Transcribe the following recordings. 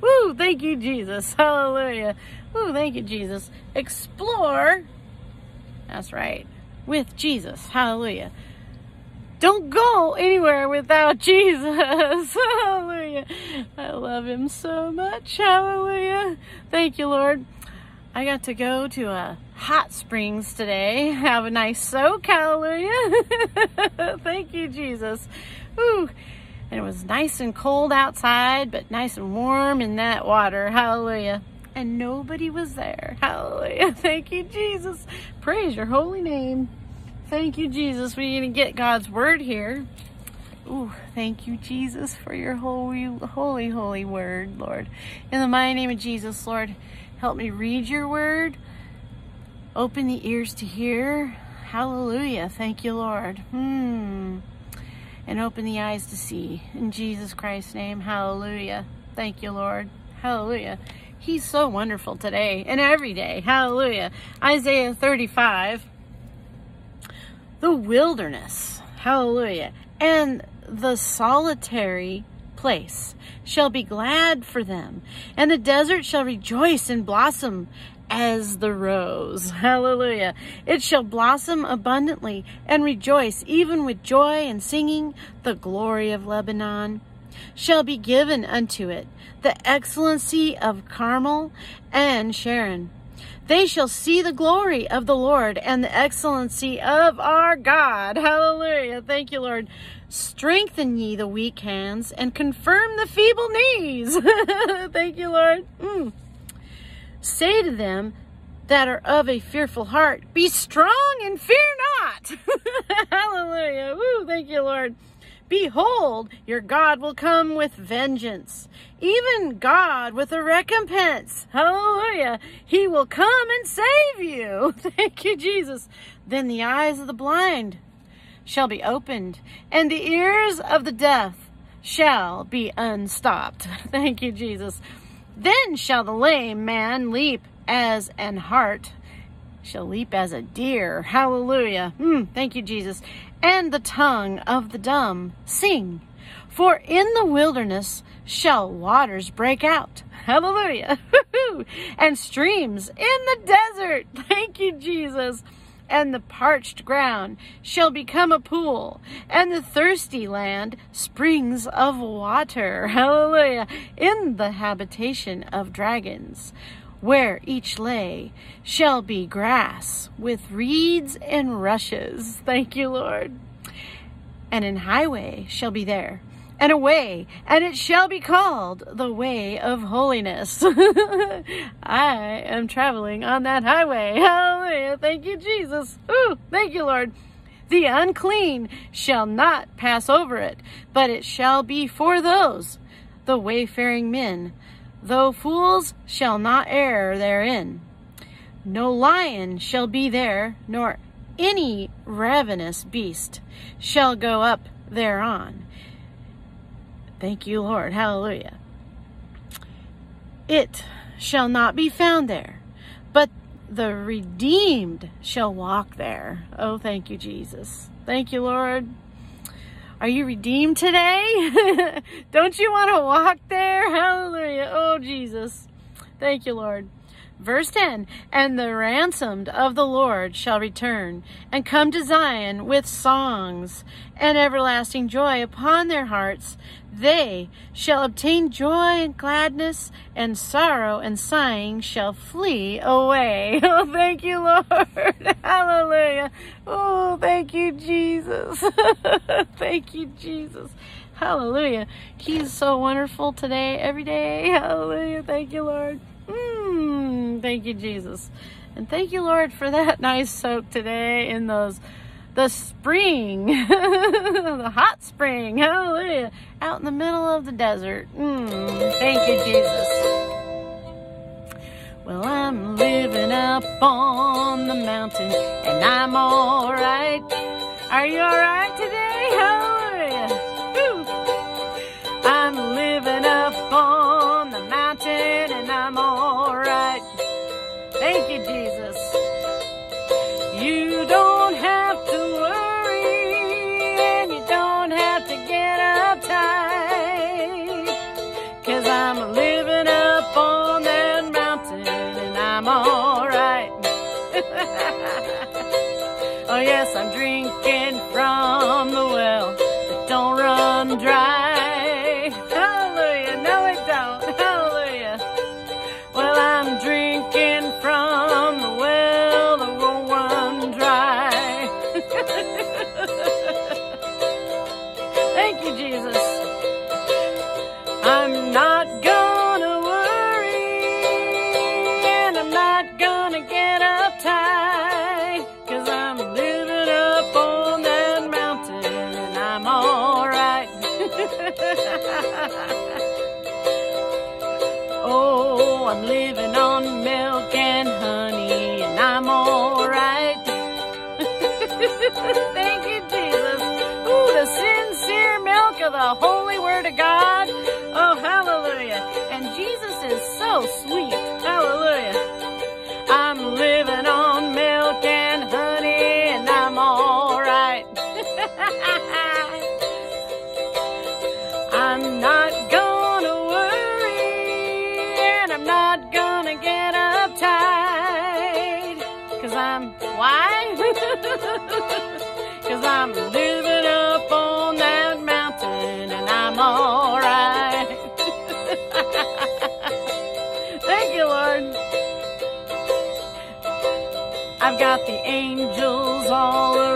Woo, thank you, Jesus. Hallelujah. Woo, thank you, Jesus. Explore. That's right. With Jesus. Hallelujah. Don't go anywhere without Jesus. Hallelujah. I love him so much. Hallelujah. Thank you, Lord. I got to go to a hot springs today. Have a nice soak. Hallelujah. Thank you, Jesus. Whew. And it was nice and cold outside, but nice and warm in that water. Hallelujah. And nobody was there. Hallelujah. Thank you, Jesus. Praise your holy name. Thank you, Jesus. We're going to get God's word here. Ooh, thank you, Jesus, for your holy, holy, holy word, Lord. In the mighty name of Jesus, Lord, help me read your word. Open the ears to hear. Hallelujah. Thank you, Lord. Hmm. And open the eyes to see. In Jesus Christ's name, hallelujah. Thank you, Lord. Hallelujah. He's so wonderful today and every day. Hallelujah. Isaiah 35 the wilderness, hallelujah, and the solitary place shall be glad for them, and the desert shall rejoice and blossom as the rose. Hallelujah. It shall blossom abundantly and rejoice, even with joy and singing. The glory of Lebanon shall be given unto it, the excellency of Carmel and Sharon. They shall see the glory of the Lord and the excellency of our God. Hallelujah. Thank you, Lord. Strengthen ye the weak hands and confirm the feeble knees. Thank you, Lord. Mm. Say to them that are of a fearful heart, be strong and fear not. Hallelujah. Woo, thank you, Lord. Behold, your God will come with vengeance, even God with a recompense. Hallelujah. He will come and save you. Thank you, Jesus. Then the eyes of the blind shall be opened, and the ears of the deaf shall be unstopped. Thank you, Jesus. Then shall the lame man leap as an hart shall leap as a deer. Hallelujah. Mm, thank you, Jesus. And the tongue of the dumb sing. For in the wilderness shall waters break out. Hallelujah. and streams in the desert. Thank you, Jesus. And the parched ground shall become a pool, and the thirsty land springs of water. Hallelujah. In the habitation of dragons where each lay shall be grass with reeds and rushes. Thank you, Lord. And an highway shall be there, and a way, and it shall be called the way of holiness. I am traveling on that highway. Hallelujah. Thank you, Jesus. Ooh, thank you, Lord. The unclean shall not pass over it, but it shall be for those, the wayfaring men, though fools shall not err therein. No lion shall be there, nor any ravenous beast shall go up thereon. Thank you, Lord. Hallelujah. It shall not be found there, but the redeemed shall walk there. Oh, thank you, Jesus. Thank you, Lord. Are you redeemed today? Don't you want to walk there? Hallelujah. Oh, Jesus. Thank you, Lord. Verse 10 And the ransomed of the Lord shall return and come to Zion with songs and everlasting joy upon their hearts. They shall obtain joy and gladness, and sorrow and sighing shall flee away. Oh, thank you, Lord. Hallelujah. Oh, thank you, Jesus. thank you, Jesus. Hallelujah. He's so wonderful today, every day. Hallelujah. Thank you, Lord. Thank you, Jesus. And thank you, Lord, for that nice soak today in those the spring, the hot spring, hallelujah, out in the middle of the desert. Mm, thank you, Jesus. Well, I'm living up on the mountain and I'm all right. Are you all right dry. Hallelujah. No, it don't. Hallelujah. Well, I'm drinking from the well that won't run dry. Thank you, Jesus. I'm not oh, I'm living on milk and honey, and I'm alright. Thank you, Jesus. Ooh, the sincere milk of the holy word of God. I'm not gonna worry, and I'm not gonna get uptight. Cause I'm, why? Cause I'm living up on that mountain, and I'm alright. Thank you, Lord. I've got the angels all around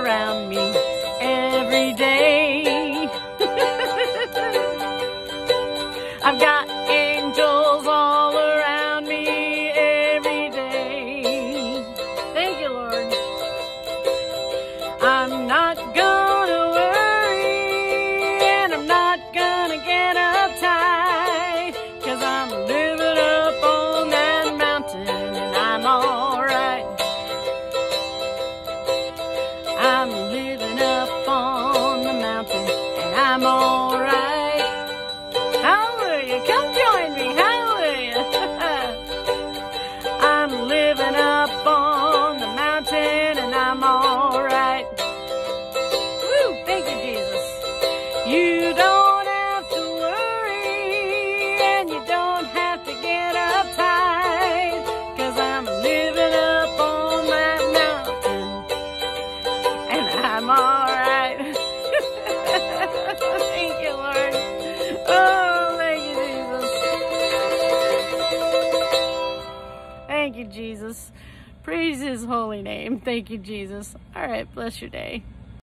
name. Thank you, Jesus. All right, bless your day.